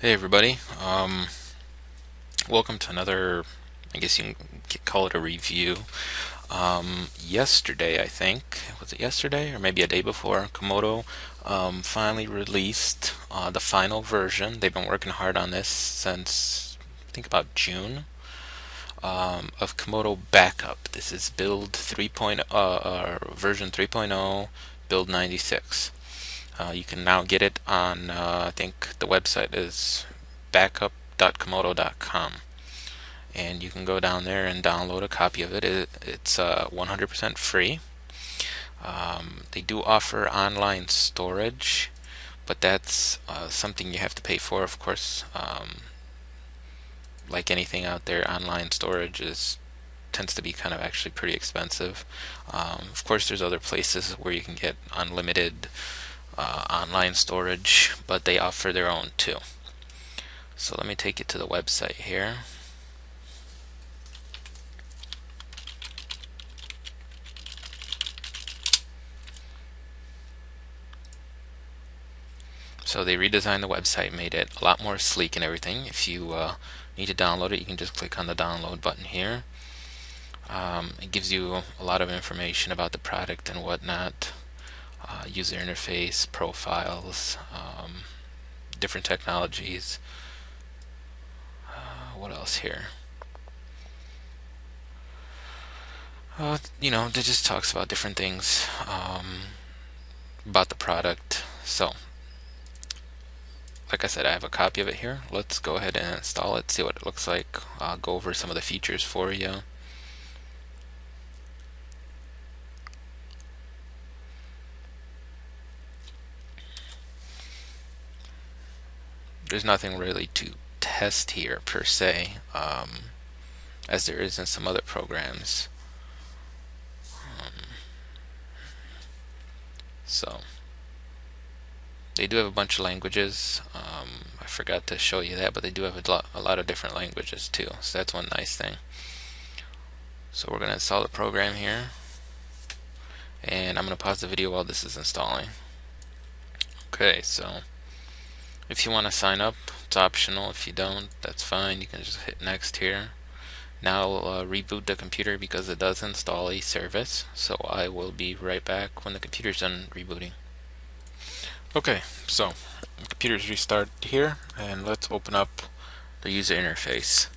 Hey everybody, um, welcome to another, I guess you can call it a review. Um, yesterday, I think, was it yesterday or maybe a day before, Comodo um, finally released uh, the final version. They've been working hard on this since, I think, about June. Um, of Comodo Backup. This is build 3.0, uh, uh, version 3.0, build 96. Uh, you can now get it on, uh, I think the website is backup.comodo.com. And you can go down there and download a copy of it. it it's 100% uh, free. Um, they do offer online storage, but that's uh, something you have to pay for, of course. Um, like anything out there, online storage is tends to be kind of actually pretty expensive. Um, of course, there's other places where you can get unlimited uh, online storage, but they offer their own too. So let me take you to the website here. So they redesigned the website, made it a lot more sleek and everything. If you uh, need to download it, you can just click on the download button here. Um, it gives you a lot of information about the product and whatnot uh, user interface, profiles, um, different technologies. Uh, what else here? Uh, you know, it just talks about different things um, about the product. So, like I said, I have a copy of it here. Let's go ahead and install it, see what it looks like. I'll go over some of the features for you. There's nothing really to test here per se, um, as there is in some other programs. Um, so they do have a bunch of languages. Um, I forgot to show you that, but they do have a lot, a lot of different languages too. So that's one nice thing. So we're going to install the program here. And I'm going to pause the video while this is installing. Okay, so if you want to sign up, it's optional. If you don't, that's fine. You can just hit next here. Now uh, reboot the computer because it does install a service. So I will be right back when the computer's done rebooting. Okay, so computer's restarted here and let's open up the user interface.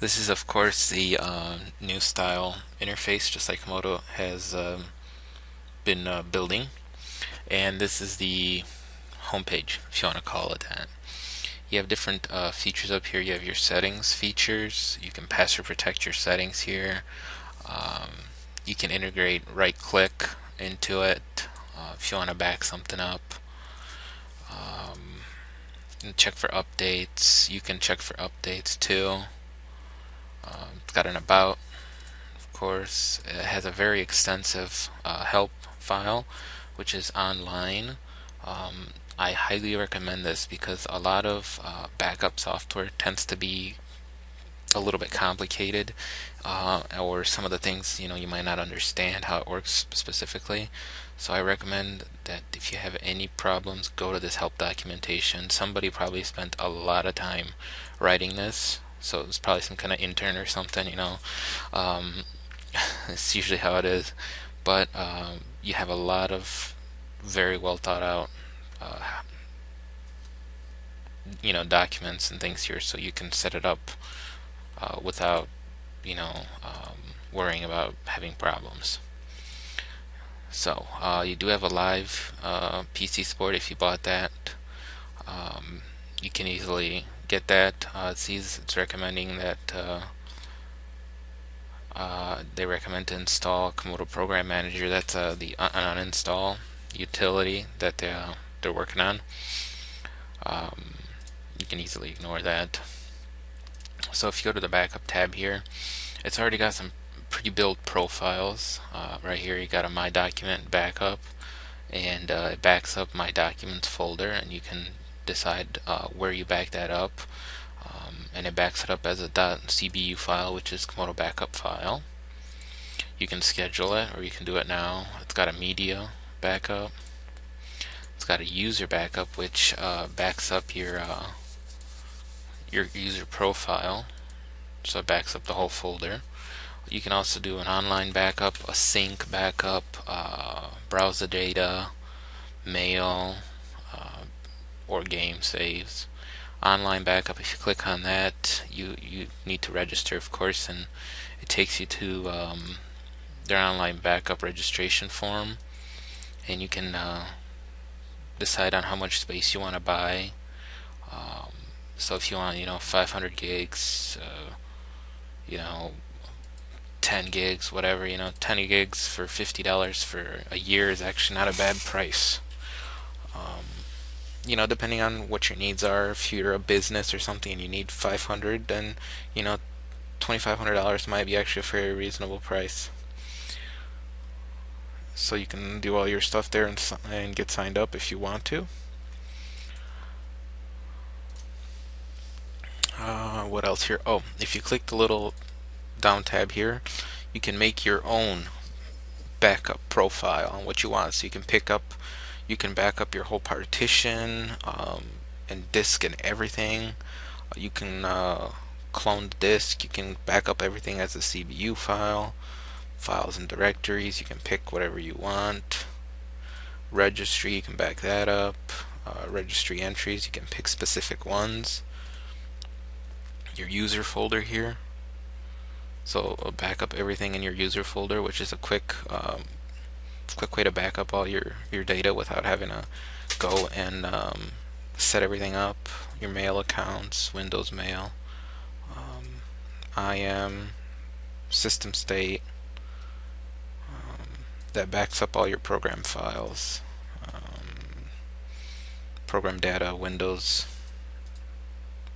This is of course the uh, new style interface just like Comodo has um, been uh, building and this is the homepage, if you want to call it that. You have different uh, features up here. You have your settings features. You can password protect your settings here. Um, you can integrate right click into it uh, if you want to back something up. Um, check for updates. You can check for updates too. Uh, it's got an about, of course. It has a very extensive uh, help file, which is online. Um, I highly recommend this because a lot of uh, backup software tends to be a little bit complicated uh, or some of the things you know you might not understand how it works specifically. So I recommend that if you have any problems go to this help documentation. Somebody probably spent a lot of time writing this so it's probably some kind of intern or something you know. Um, it's usually how it is. But um, you have a lot of very well thought out uh, you know documents and things here so you can set it up uh, without you know um, worrying about having problems. So uh, you do have a live uh, PC support if you bought that. Um, you can easily get that. It sees it's recommending that uh, uh, they recommend to install Comodo Program Manager. That's the un uninstall utility that they they're working on. Um, you can easily ignore that. So if you go to the backup tab here, it's already got some pre-built profiles. Uh, right here you got a My Document backup and uh, it backs up My Documents folder and you can decide uh, where you back that up. Um, and it backs it up as a .cbu file which is Comodo backup file. You can schedule it or you can do it now. It's got a media backup it's got a user backup which uh, backs up your uh, your user profile, so it backs up the whole folder. You can also do an online backup, a sync backup, uh, browse the data, mail, uh, or game saves. Online backup, if you click on that, you, you need to register, of course, and it takes you to um, their online backup registration form, and you can uh, decide on how much space you want to buy. Um, so if you want, you know, 500 gigs, uh, you know, 10 gigs, whatever, you know, 10 gigs for $50 for a year is actually not a bad price. Um, you know, depending on what your needs are, if you're a business or something and you need 500, then, you know, $2,500 might be actually a very reasonable price. So you can do all your stuff there and, and get signed up if you want to. Uh, what else here? Oh, if you click the little down tab here, you can make your own backup profile on what you want. So you can pick up, you can back up your whole partition um, and disk and everything. You can uh, clone the disk. You can back up everything as a CBU file. Files and directories. You can pick whatever you want. Registry. You can back that up. Uh, registry entries. You can pick specific ones your user folder here. So uh, back up everything in your user folder, which is a quick um, quick way to back up all your, your data without having to go and um, set everything up. Your mail accounts, Windows Mail, um, IM, system state, that backs up all your program files, um, program data, Windows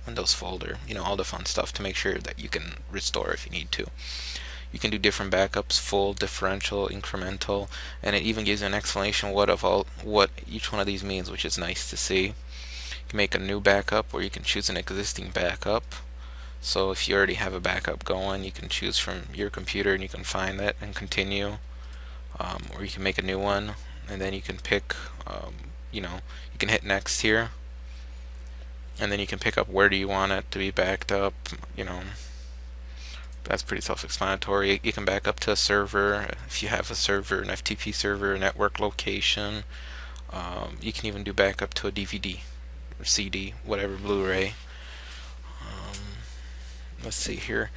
Windows folder, you know, all the fun stuff to make sure that you can restore if you need to. You can do different backups, full, differential, incremental, and it even gives you an explanation what of all what each one of these means, which is nice to see. You can make a new backup or you can choose an existing backup. So if you already have a backup going, you can choose from your computer and you can find that and continue. Um, or you can make a new one and then you can pick, um, you know, you can hit next here. And then you can pick up where do you want it to be backed up you know. That's pretty self-explanatory. You can back up to a server if you have a server an FTP server a network location. Um, you can even do backup to a DVD or CD whatever Blu-ray. Um, let's see here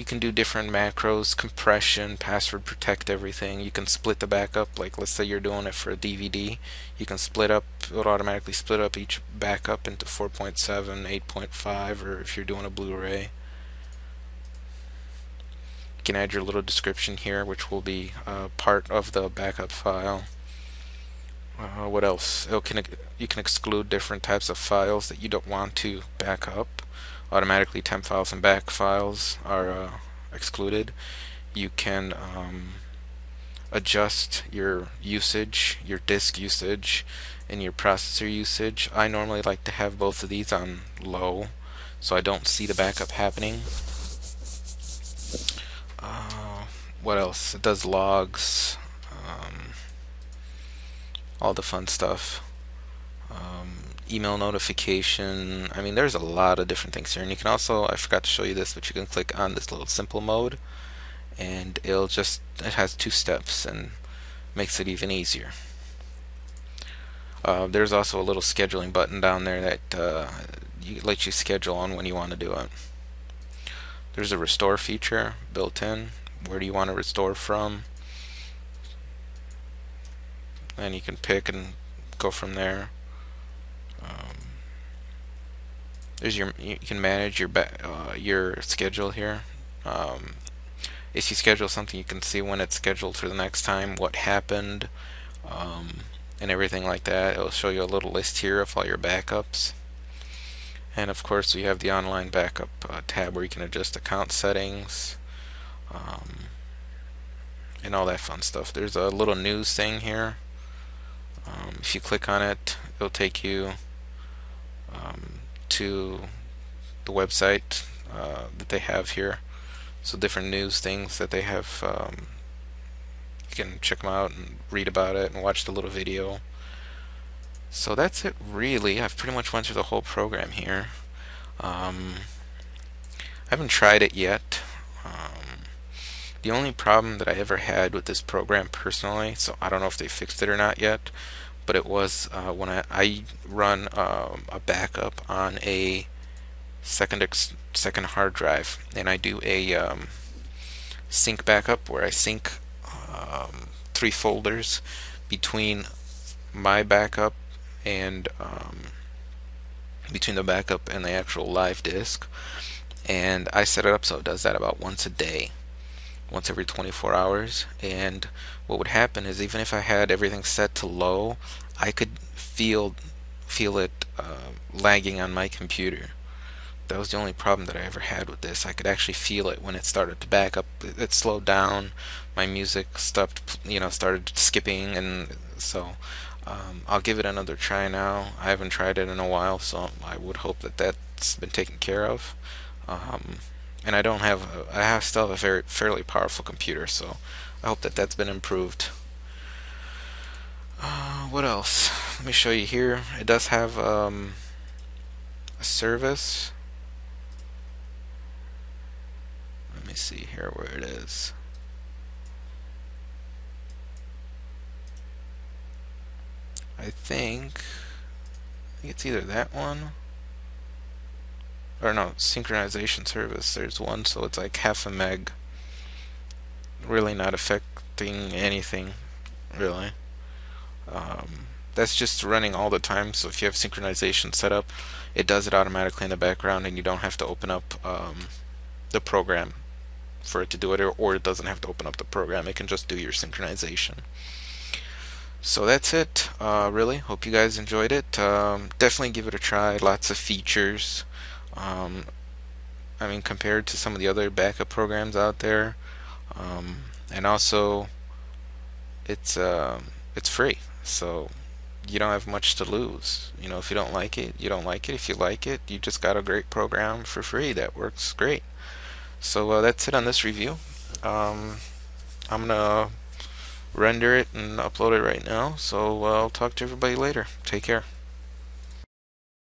you can do different macros, compression, password protect everything. You can split the backup, like let's say you're doing it for a DVD. You can split up, it'll automatically split up each backup into 4.7, 8.5, or if you're doing a Blu-ray. You can add your little description here, which will be uh, part of the backup file. Uh, what else? Can, you can exclude different types of files that you don't want to back up automatically temp files and back files are uh, excluded. You can um, adjust your usage, your disk usage, and your processor usage. I normally like to have both of these on low so I don't see the backup happening. Uh, what else? It does logs, um, all the fun stuff. Email notification. I mean, there's a lot of different things here. And you can also, I forgot to show you this, but you can click on this little simple mode and it'll just, it has two steps and makes it even easier. Uh, there's also a little scheduling button down there that uh, you, lets you schedule on when you want to do it. There's a restore feature built in. Where do you want to restore from? And you can pick and go from there. Um, there's your you can manage your uh, your schedule here. Um, if you schedule something, you can see when it's scheduled for the next time, what happened, um, and everything like that. It'll show you a little list here of all your backups. And of course, we have the online backup uh, tab where you can adjust account settings um, and all that fun stuff. There's a little news thing here. Um, if you click on it, it'll take you um, to the website uh, that they have here. So different news things that they have. Um, you can check them out and read about it and watch the little video. So that's it really. I've pretty much went through the whole program here. Um, I haven't tried it yet. Um, the only problem that I ever had with this program personally, so I don't know if they fixed it or not yet, but it was uh, when I, I run um, a backup on a second second hard drive, and I do a um, sync backup where I sync um, three folders between my backup and um, between the backup and the actual live disk and I set it up so it does that about once a day once every 24 hours and what would happen is even if I had everything set to low I could feel feel it uh, lagging on my computer that was the only problem that I ever had with this. I could actually feel it when it started to back up. It, slowed down. My music stopped, you know, started skipping, and so um, I'll give it another try now. I haven't tried it in a while, so I would hope that that's been taken care of. Um, and I don't have, a, I have still have a very fairly powerful computer, so I hope that that's been improved. Uh, what else? Let me show you here. It does have um, a service. Let me see here where it is. I think, I think it's either that one or no, synchronization service. There's one, so it's like half a meg. Really not affecting anything, really. Um, that's just running all the time, so if you have synchronization set up, it does it automatically in the background and you don't have to open up um, the program for it to do it, or, or it doesn't have to open up the program. It can just do your synchronization. So that's it, uh, really. Hope you guys enjoyed it. Um, definitely give it a try. Lots of features. Um, I mean, compared to some of the other backup programs out there, um, and also it's uh, it's free, so you don't have much to lose. You know, if you don't like it, you don't like it. If you like it, you just got a great program for free that works great. So uh, that's it on this review. Um, I'm gonna render it and upload it right now. So uh, I'll talk to everybody later. Take care.